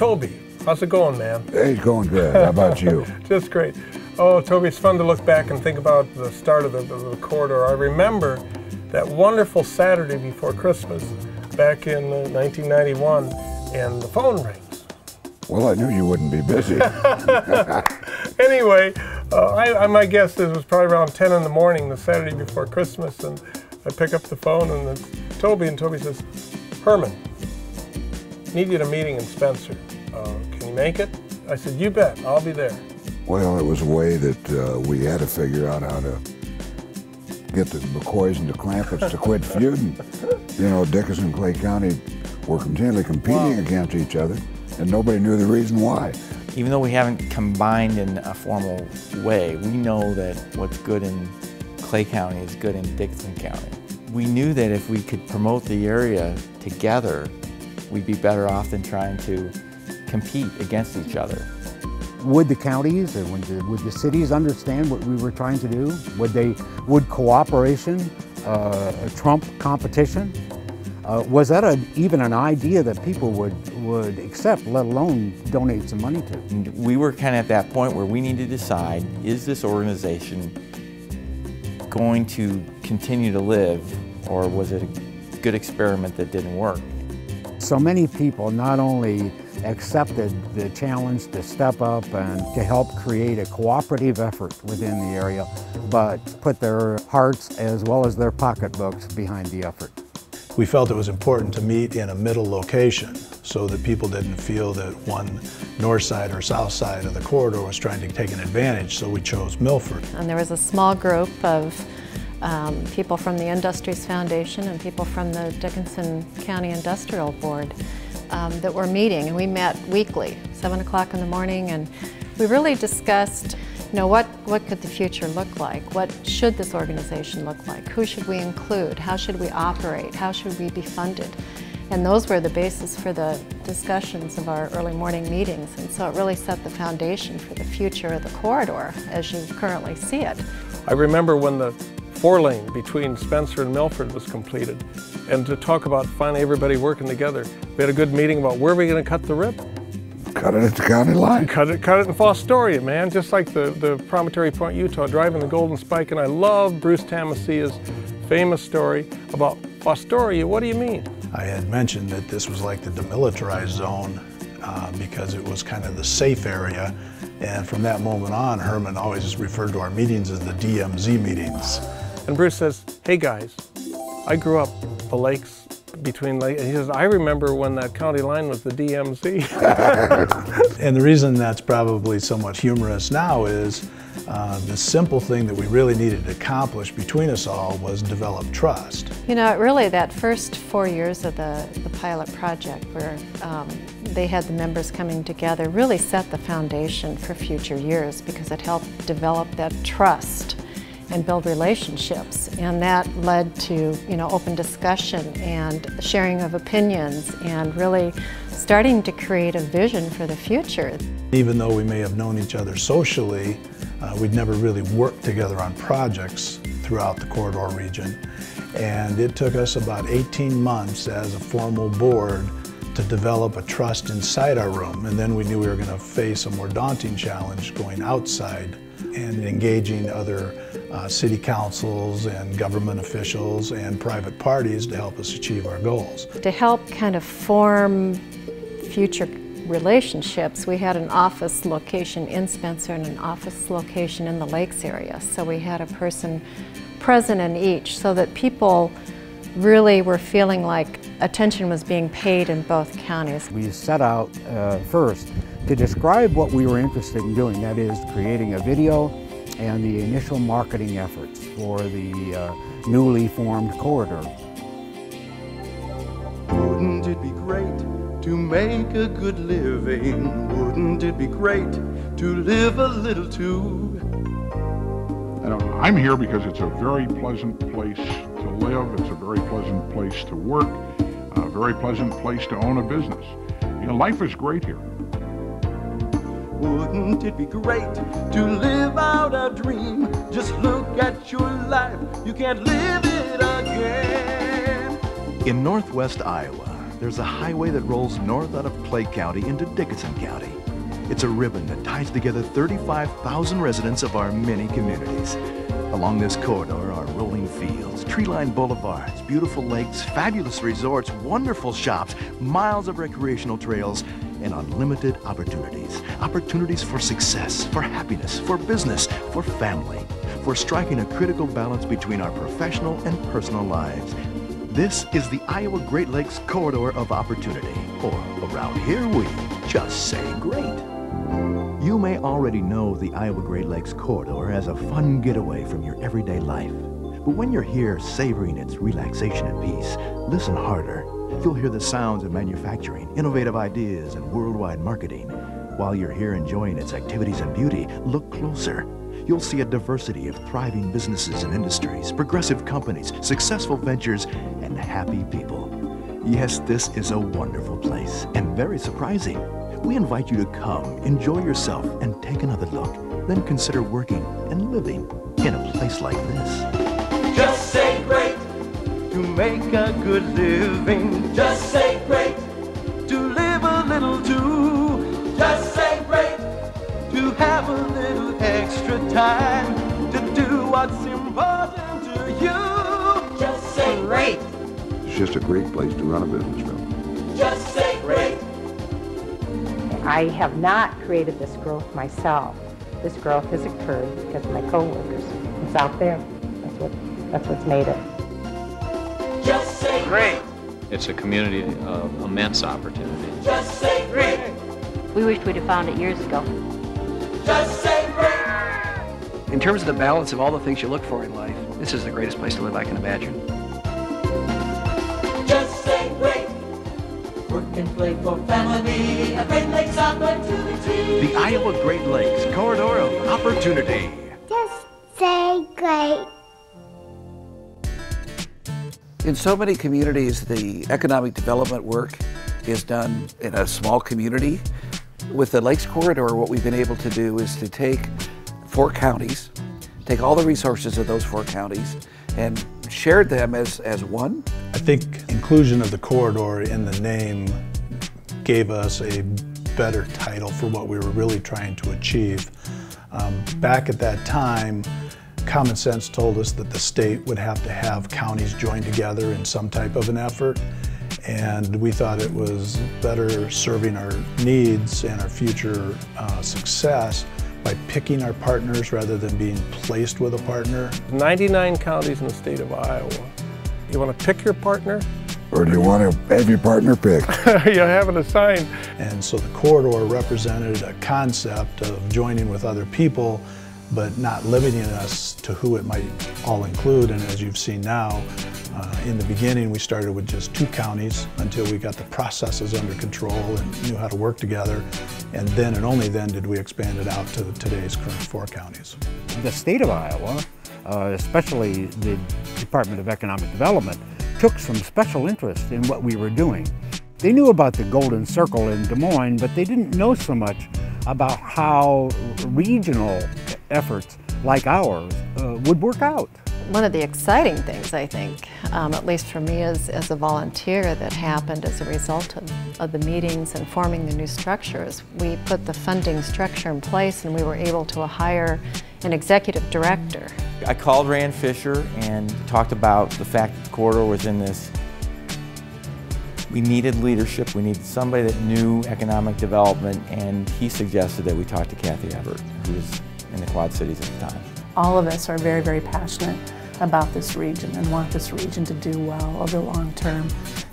Toby. How's it going, man? Hey, it's going good. How about you? Just great. Oh, Toby, it's fun to look back and think about the start of the, the, the corridor. I remember that wonderful Saturday before Christmas back in uh, 1991, and the phone rings. Well, I knew you wouldn't be busy. anyway, uh, I, I, my guess is it was probably around 10 in the morning, the Saturday before Christmas, and I pick up the phone and it's Toby, and Toby says, Herman, need you at a meeting in Spencer. Make it? I said, you bet, I'll be there. Well, it was a way that uh, we had to figure out how to get the McCoys and the Clampetts to quit feuding. You know, Dickinson and Clay County were continually competing wow. against each other, and nobody knew the reason why. Even though we haven't combined in a formal way, we know that what's good in Clay County is good in Dickinson County. We knew that if we could promote the area together, we'd be better off than trying to compete against each other. Would the counties or would the, would the cities understand what we were trying to do? Would they, would cooperation uh, trump competition? Uh, was that a, even an idea that people would, would accept, let alone donate some money to? And we were kind of at that point where we need to decide, is this organization going to continue to live or was it a good experiment that didn't work? So many people not only accepted the challenge to step up and to help create a cooperative effort within the area, but put their hearts as well as their pocketbooks behind the effort. We felt it was important to meet in a middle location so that people didn't feel that one north side or south side of the corridor was trying to take an advantage, so we chose Milford. And there was a small group of um, people from the Industries Foundation and people from the Dickinson County Industrial Board um, that were meeting, and we met weekly, 7 o'clock in the morning, and we really discussed you know, what, what could the future look like? What should this organization look like? Who should we include? How should we operate? How should we be funded? And those were the basis for the discussions of our early morning meetings. And so it really set the foundation for the future of the corridor as you currently see it. I remember when the four lane between Spencer and Milford was completed. And to talk about finally everybody working together, we had a good meeting about where are we going to cut the rip? Cut it at the county line. Cut it, cut it in Fostoria, man. Just like the, the Promontory Point, Utah, driving the Golden Spike. And I love Bruce Tamasia's famous story about Fostoria. What do you mean? I had mentioned that this was like the demilitarized zone uh, because it was kind of the safe area. And from that moment on, Herman always referred to our meetings as the DMZ meetings. And Bruce says, hey guys, I grew up the lakes between lake, and he says, I remember when that county line was the DMZ. and the reason that's probably somewhat humorous now is uh, the simple thing that we really needed to accomplish between us all was develop trust. You know, really that first four years of the, the pilot project where um, they had the members coming together really set the foundation for future years because it helped develop that trust and build relationships. And that led to, you know, open discussion and sharing of opinions and really starting to create a vision for the future. Even though we may have known each other socially, uh, we'd never really worked together on projects throughout the corridor region. And it took us about 18 months as a formal board to develop a trust inside our room. And then we knew we were going to face a more daunting challenge going outside and engaging other uh, city councils and government officials and private parties to help us achieve our goals. To help kind of form future relationships, we had an office location in Spencer and an office location in the Lakes area. So we had a person present in each so that people really were feeling like attention was being paid in both counties. We set out uh, first to describe what we were interested in doing, that is creating a video and the initial marketing efforts for the uh, newly formed corridor. Wouldn't it be great to make a good living? Wouldn't it be great to live a little too? I'm here because it's a very pleasant place to live. It's a very pleasant place to work. A very pleasant place to own a business. You know, life is great here. Wouldn't it be great to live out a dream? Just look at your life, you can't live it again. In northwest Iowa, there's a highway that rolls north out of Clay County into Dickinson County. It's a ribbon that ties together 35,000 residents of our many communities. Along this corridor are rolling fields, tree-lined boulevards, beautiful lakes, fabulous resorts, wonderful shops, miles of recreational trails, and unlimited opportunities. Opportunities for success, for happiness, for business, for family, for striking a critical balance between our professional and personal lives. This is the Iowa Great Lakes Corridor of Opportunity, or around here we just say great. You may already know the Iowa Great Lakes Corridor as a fun getaway from your everyday life. But when you're here savoring its relaxation and peace, listen harder. You'll hear the sounds of manufacturing, innovative ideas, and worldwide marketing. While you're here enjoying its activities and beauty, look closer. You'll see a diversity of thriving businesses and industries, progressive companies, successful ventures, and happy people. Yes, this is a wonderful place and very surprising. We invite you to come, enjoy yourself, and take another look. Then consider working and living in a place like this. Just say great to make a good living. Just say great to live a little too. Just say great to have a little extra time to do what's important to you. Just say great. It's just a great place to run a business from. I have not created this growth myself. This growth has occurred because of my coworkers. It's out there. That's what that's what's made it. Just say great. It's a community of immense opportunity. Just say great. We wished we'd have found it years ago. Just say great. In terms of the balance of all the things you look for in life, this is the greatest place to live I can imagine. Work play for family. A Great Lakes opportunity. The Iowa Great Lakes Corridor of Opportunity. Just say great. In so many communities, the economic development work is done in a small community. With the Lakes Corridor, what we've been able to do is to take four counties, take all the resources of those four counties, and share them as, as one. I think inclusion of the corridor in the name gave us a better title for what we were really trying to achieve. Um, back at that time, common sense told us that the state would have to have counties join together in some type of an effort. And we thought it was better serving our needs and our future uh, success by picking our partners rather than being placed with a partner. 99 counties in the state of Iowa. You want to pick your partner? Or do you want to have your partner pick? you have it assigned. And so the corridor represented a concept of joining with other people, but not limiting us to who it might all include. And as you've seen now, uh, in the beginning, we started with just two counties until we got the processes under control and knew how to work together. And then and only then did we expand it out to today's current four counties. The state of Iowa, uh, especially the Department of Economic Development, took some special interest in what we were doing. They knew about the Golden Circle in Des Moines, but they didn't know so much about how regional efforts like ours uh, would work out. One of the exciting things, I think, um, at least for me as, as a volunteer, that happened as a result of, of the meetings and forming the new structures, we put the funding structure in place and we were able to hire an executive director. I called Rand Fisher and talked about the fact that the corridor was in this. We needed leadership, we needed somebody that knew economic development, and he suggested that we talk to Kathy Everett, who was in the Quad Cities at the time. All of us are very, very passionate about this region and want this region to do well over the long term.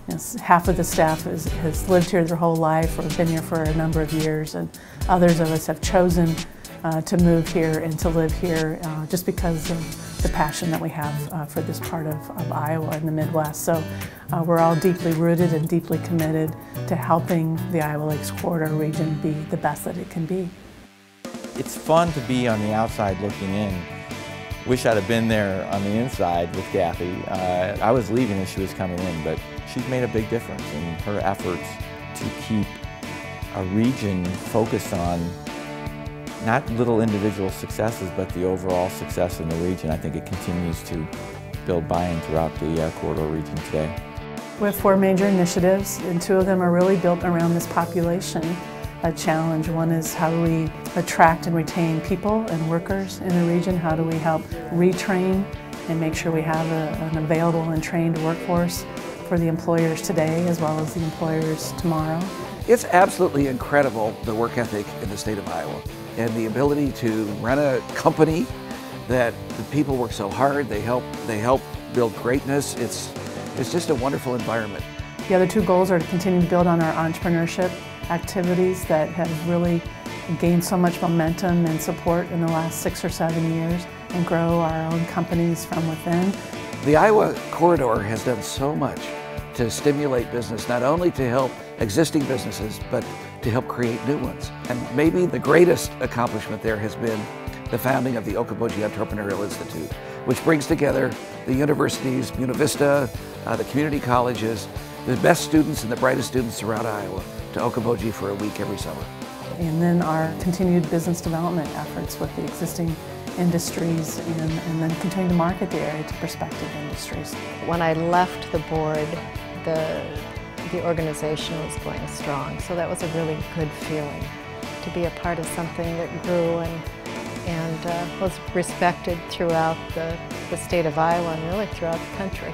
Yes, half of the staff has lived here their whole life or been here for a number of years, and others of us have chosen uh, to move here and to live here uh, just because of the passion that we have uh, for this part of, of, Iowa and the Midwest. So uh, we're all deeply rooted and deeply committed to helping the Iowa Lakes Corridor region be the best that it can be. It's fun to be on the outside looking in. Wish I'd have been there on the inside with Kathy. Uh, I was leaving as she was coming in, but she's made a big difference in her efforts to keep a region focused on not little individual successes, but the overall success in the region. I think it continues to build buy-in throughout the uh, corridor region today. We have four major initiatives, and two of them are really built around this population a challenge. One is how do we attract and retain people and workers in the region? How do we help retrain and make sure we have a, an available and trained workforce for the employers today as well as the employers tomorrow? It's absolutely incredible the work ethic in the state of Iowa and the ability to run a company that the people work so hard, they help, they help build greatness. It's, it's just a wonderful environment. The other two goals are to continue to build on our entrepreneurship activities that have really gained so much momentum and support in the last six or seven years and grow our own companies from within. The Iowa Corridor has done so much to stimulate business, not only to help existing businesses, but to help create new ones. And maybe the greatest accomplishment there has been the founding of the Okoboji Entrepreneurial Institute, which brings together the universities, Buena Vista, uh, the community colleges, the best students and the brightest students throughout Iowa to Okoboji for a week every summer. And then our continued business development efforts with the existing industries and, and then continuing to market the area to prospective industries. When I left the board, the, the organization was going strong, so that was a really good feeling to be a part of something that grew and, and uh, was respected throughout the, the state of Iowa and really throughout the country.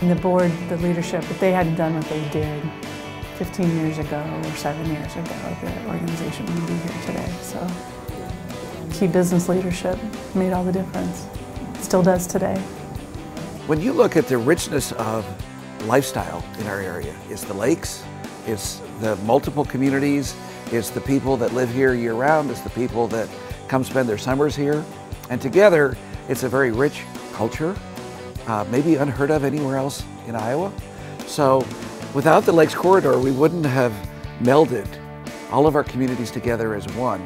And the board, the leadership, if they hadn't done what they did 15 years ago or seven years ago, the organization wouldn't be here today. So key business leadership made all the difference. Still does today. When you look at the richness of lifestyle in our area, it's the lakes, it's the multiple communities, it's the people that live here year round, it's the people that come spend their summers here. And together, it's a very rich culture, uh, maybe unheard of anywhere else in Iowa. So without the Lakes Corridor, we wouldn't have melded all of our communities together as one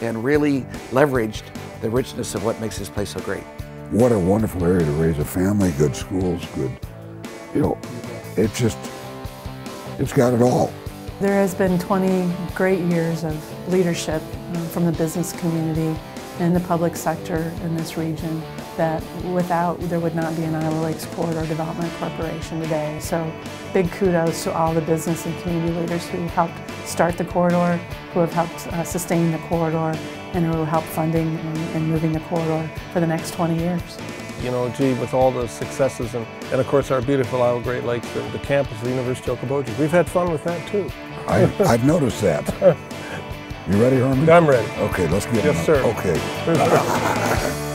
and really leveraged the richness of what makes this place so great. What a wonderful area to raise a family, good schools, good, you know, it's just, it's got it all. There has been 20 great years of leadership uh, from the business community and the public sector in this region that without there would not be an Iowa Lakes Corridor Development Corporation today. So big kudos to all the business and community leaders who helped start the corridor, who have helped uh, sustain the corridor, and who helped funding and, and moving the corridor for the next 20 years. You know, gee, with all the successes and, and of course our beautiful Iowa Great Lakes, the, the campus of the University of Okoboji, we've had fun with that too. I, I've noticed that. You ready, Herman? I'm ready. Okay, let's get it. Yes, him. sir. Okay.